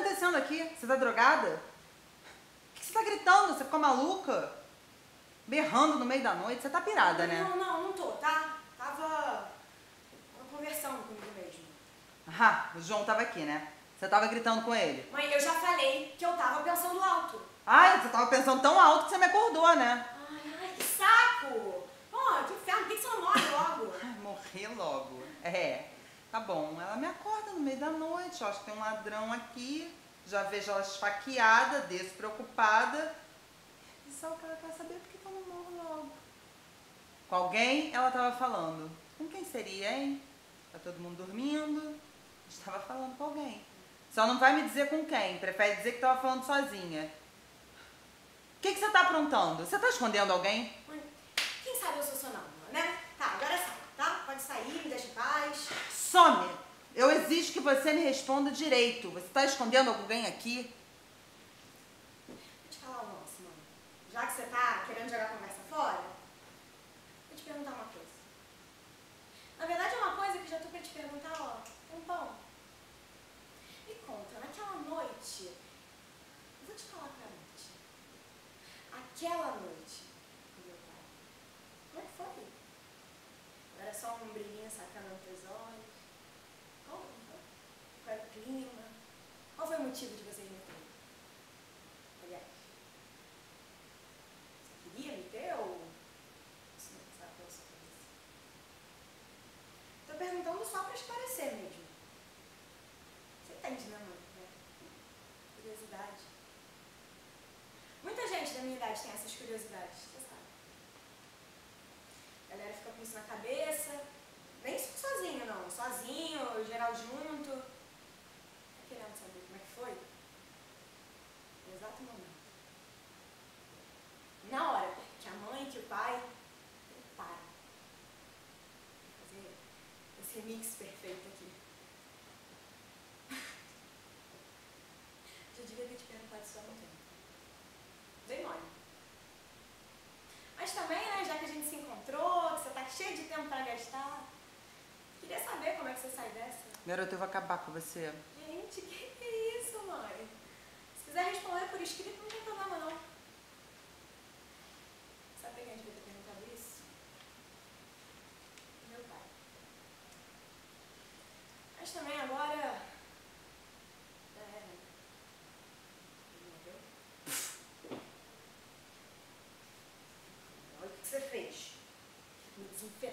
acontecendo aqui? Você tá drogada? Por que você tá gritando? Você ficou maluca? Berrando no meio da noite? Você tá pirada, né? Não, não, não tô, tá? Tava, conversando comigo mesmo. Ah, o João tava aqui, né? Você tava gritando com ele. Mãe, eu já falei que eu tava pensando alto. Ai, você tava pensando tão alto que você me acordou, né? Ai, ai, que saco! Pô, que inferno, por que que você não morre logo? Ai, morrer logo. É, tá bom. Ela me acorda no meio da noite. Acho que tem um ladrão aqui. Já vejo ela esfaqueada, despreocupada. E só que ela quer saber por que eu não morro logo. Com alguém ela tava falando. Com quem seria, hein? Tá todo mundo dormindo. Estava falando com alguém. Só não vai me dizer com quem. Prefere dizer que tava falando sozinha. O que, que você tá aprontando? Você tá escondendo alguém? Quem sabe eu sou sonâmbula, né? Tá, tá? Sair, me deixa em paz. Some! Eu exijo que você me responda direito. Você está escondendo alguém aqui? Vou te falar um lance, mãe. Já que você tá querendo jogar a conversa fora, vou te perguntar uma coisa. Na verdade, é uma coisa que já tô pra te perguntar, ó, um pão. Me conta, naquela noite, eu vou te falar claramente. Aquela noite, com meu pai, como é que foi? Um brilhinho sacando olhos? Como foi? Qual era o clima? Qual foi o motivo de vocês me terem? Aliás, você queria me ter ou isso não passava pela sua cabeça? Tô perguntando só pra esclarecer mesmo. Você entende, né, mãe? É. Curiosidade. Muita gente da minha idade tem essas curiosidades, você sabe. A galera fica com isso na cabeça. Nem sozinho, não. Sozinho, geral junto. Tá querendo saber como é que foi? No exato momento. Na hora que a mãe que o pai preparam fazer esse remix perfeito aqui. Já devia ter te perguntado isso há um tempo. Dei mole. Mas também, né, já que a gente se encontrou, que você tá cheio de tempo pra gastar, Queria saber como é que você sai dessa. Garota, eu vou acabar com você. Gente, que é isso, mãe? Se quiser responder por escrito, não tem problema, não. Sabe quem a gente devia ter perguntado isso? Meu pai. Mas também agora... É, Olha o que você fez. Me desinfetou.